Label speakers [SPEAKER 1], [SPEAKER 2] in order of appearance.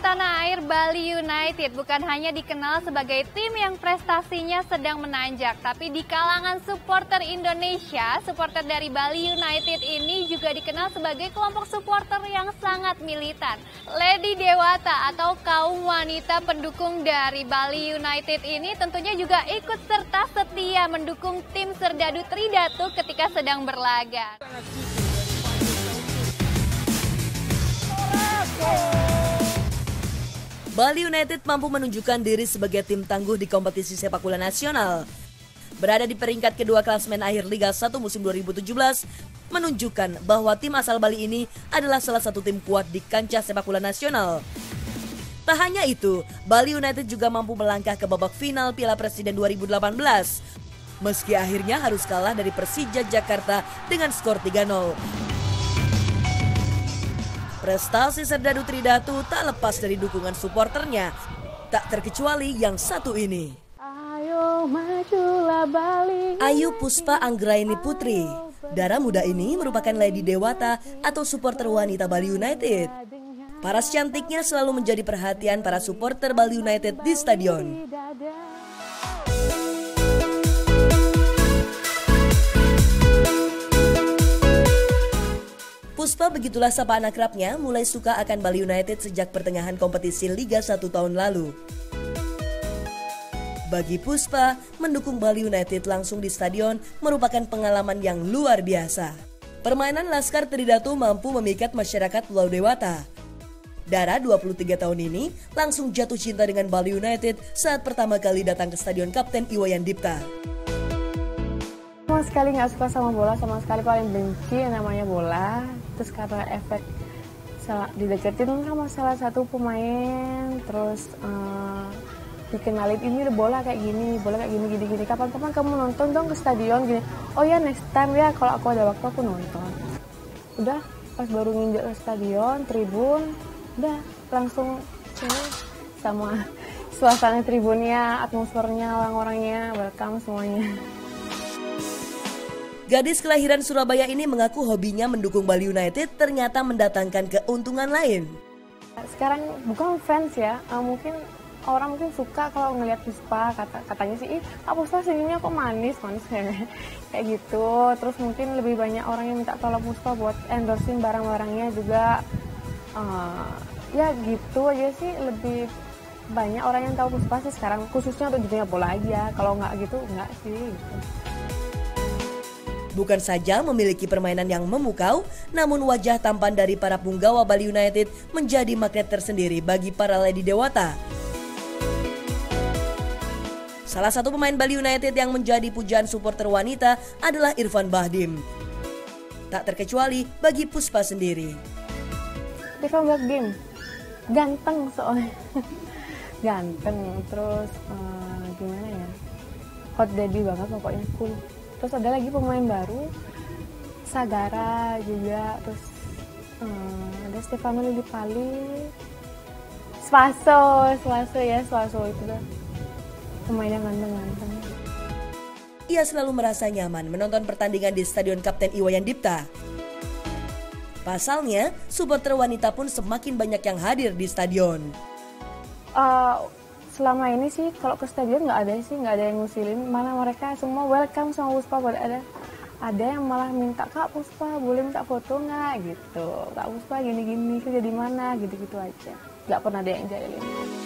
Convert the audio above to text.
[SPEAKER 1] tanah air Bali United bukan hanya dikenal sebagai tim yang prestasinya sedang menanjak, tapi di kalangan supporter Indonesia, supporter dari Bali United ini juga dikenal sebagai kelompok supporter yang sangat militan. Lady Dewata atau kaum wanita pendukung dari Bali United ini tentunya juga ikut serta setia mendukung tim Serdadu Tridatu ketika sedang berlaga.
[SPEAKER 2] Bali United mampu menunjukkan diri sebagai tim tangguh di kompetisi sepak bola nasional. Berada di peringkat kedua klasmen akhir Liga 1 musim 2017, menunjukkan bahwa tim asal Bali ini adalah salah satu tim kuat di kancah sepak bola nasional. Tak hanya itu, Bali United juga mampu melangkah ke babak final Piala Presiden 2018. Meski akhirnya harus kalah dari Persija Jakarta dengan skor 3-0. Prestasi Serdadu Tridatu tak lepas dari dukungan supporternya, tak terkecuali yang satu ini.
[SPEAKER 3] Ayo majulah Bali.
[SPEAKER 2] Ayu Puspa Anggraini Putri. Darah muda ini merupakan Lady Dewata atau supporter wanita Bali United. Paras cantiknya selalu menjadi perhatian para supporter Bali United di stadion. Puspa begitulah sapaan akrabnya mulai suka akan Bali United sejak pertengahan kompetisi Liga 1 tahun lalu. Bagi Puspa, mendukung Bali United langsung di stadion merupakan pengalaman yang luar biasa. Permainan Laskar Tridatu mampu memikat masyarakat Pulau Dewata. Dara 23 tahun ini langsung jatuh cinta dengan Bali United saat pertama kali datang ke Stadion Kapten Iwayan Dipta
[SPEAKER 3] sama sekali nggak suka sama bola sama sekali paling benci yang namanya bola terus karena efek dideketin sama salah satu pemain terus uh, dikenalin ini bola kayak gini bola kayak gini gini gini. Kapan-kapan kamu nonton dong ke stadion gini. Oh ya next time ya kalau aku ada waktu aku nonton. Udah pas baru nginjak ke stadion tribun udah langsung sama suasana tribunnya atmosfernya orang-orangnya. Welcome semuanya
[SPEAKER 2] Gadis kelahiran Surabaya ini mengaku hobinya mendukung Bali United ternyata mendatangkan keuntungan lain.
[SPEAKER 3] Sekarang bukan fans ya, uh, mungkin orang mungkin suka kalau ngelihat Puspa kata katanya sih ih ah Puspa senyumnya kok manis manis kayak gitu terus mungkin lebih banyak orang yang minta tolong Puspa buat endorsein barang-barangnya juga uh, ya gitu aja sih lebih banyak orang yang tahu Puspa sih sekarang khususnya untuk dunia bola aja kalau nggak gitu nggak sih gitu.
[SPEAKER 2] Bukan saja memiliki permainan yang memukau, namun wajah tampan dari para punggawa Bali United menjadi magnet tersendiri bagi para Lady Dewata. Salah satu pemain Bali United yang menjadi pujaan supporter wanita adalah Irfan Bahdim. Tak terkecuali bagi Puspa sendiri.
[SPEAKER 3] Irfan Bahdim, ganteng soalnya. ganteng, terus uh, gimana ya, hot daddy banget pokoknya cool terus ada lagi pemain baru Sagara juga terus hmm, ada Stefano Lillipali Swaso Swaso ya Swaso itu dah pemain yang ganteng-ganteng
[SPEAKER 2] ia selalu merasa nyaman menonton pertandingan di Stadion Kapten Iwayan Dipta. Pasalnya, supporter wanita pun semakin banyak yang hadir di stadion.
[SPEAKER 3] Uh, selama ini sih kalau ke stadion nggak ada sih nggak ada yang ngusilin. Mana mereka semua welcome sama Puspa ada. Ada yang malah minta kak Puspa boleh minta foto nggak? Gitu. Kak Puspa gini gini kerja di mana? Gitu gitu aja. Nggak pernah ada yang jahilin